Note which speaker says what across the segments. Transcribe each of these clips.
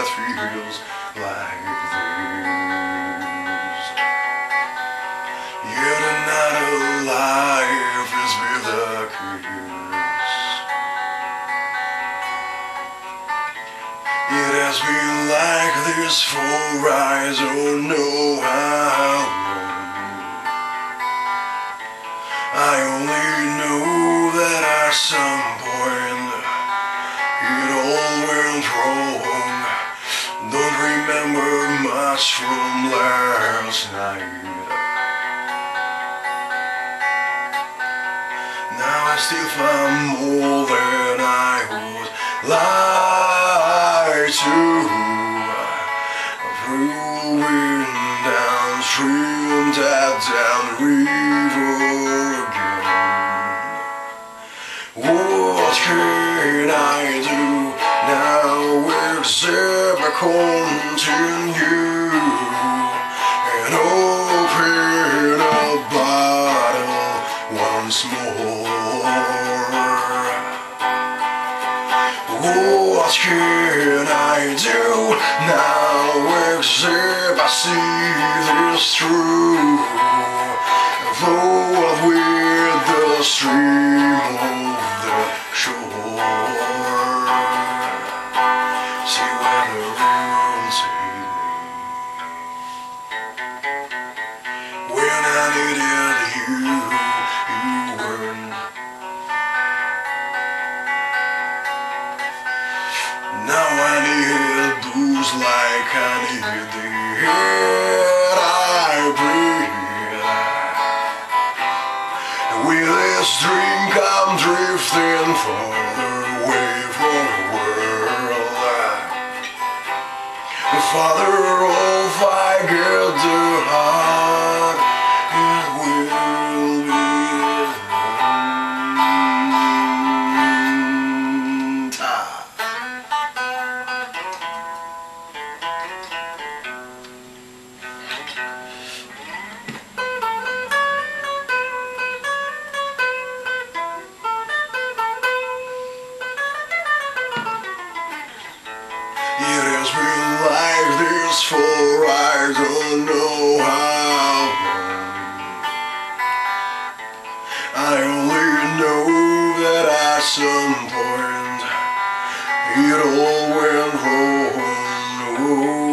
Speaker 1: death feels like this. Yet another life is with a kiss. It has been like this for eyes or no. From last night. Now I still find more than I would like to. Brewing downstream that down the river again. What can I do now except continue and open a bottle once more? What can I do now except I see this through? Like I need the air I breathe. With this drink I'm drifting farther away from the world. Father, some point it all went wrong.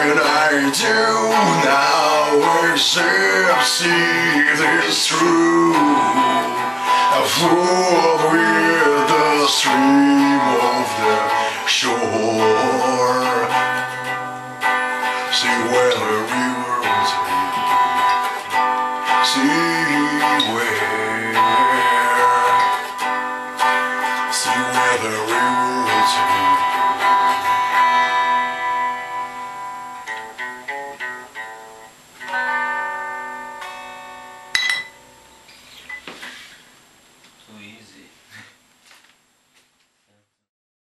Speaker 1: Can I do now except see this through? A flow with the stream of the shore. See where the rivers lead. See where. See where the rivers lead.